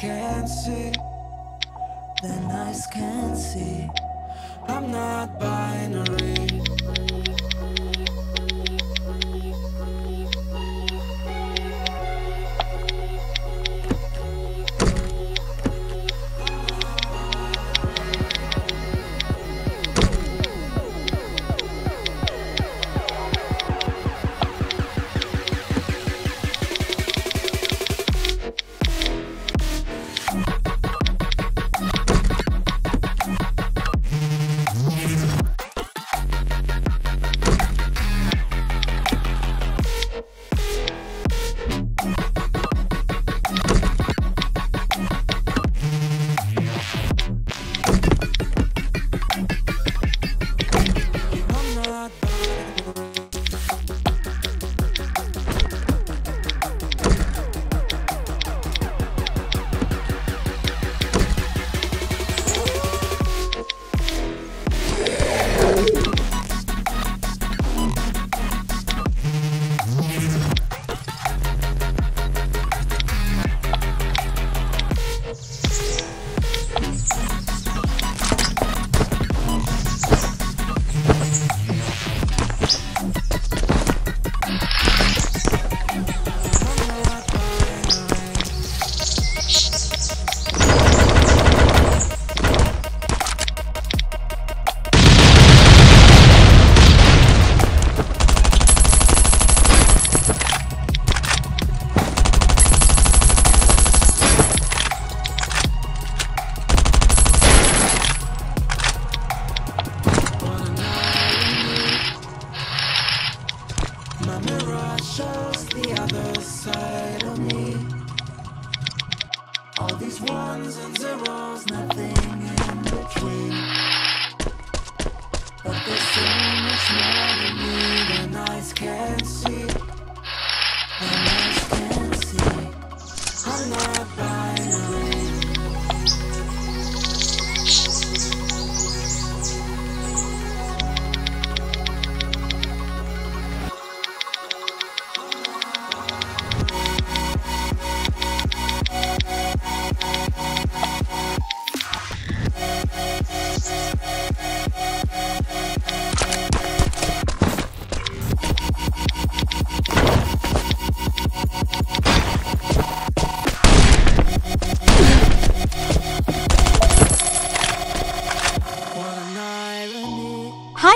than eyes can see. Than eyes can't see. I'm not binary.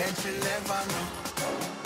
that you never know.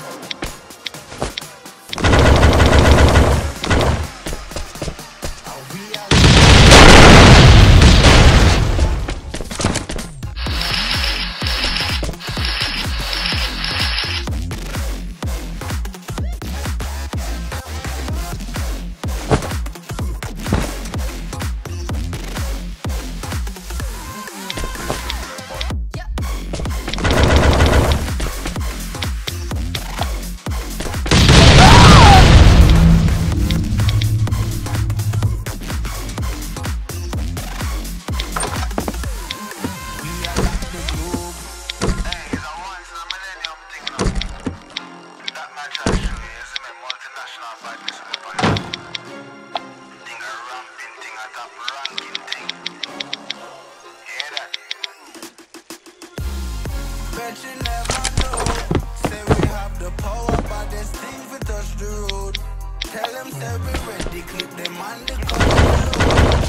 say we ready, clip them and the cut.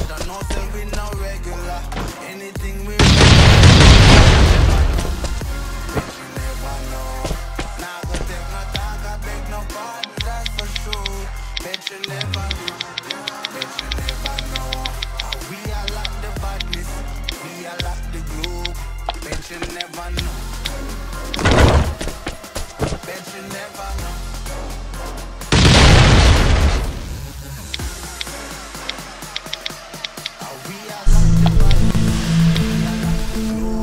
Don't know say we no regular. Anything we Bet you never know, bet you never know How we are the badness, we the globe Bet you never know Bet you never know Thank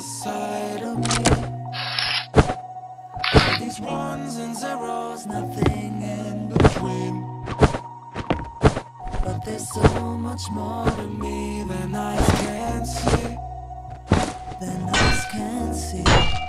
side of me. These ones and zeros, nothing in between. But there's so much more to me than I can see. Than I can see.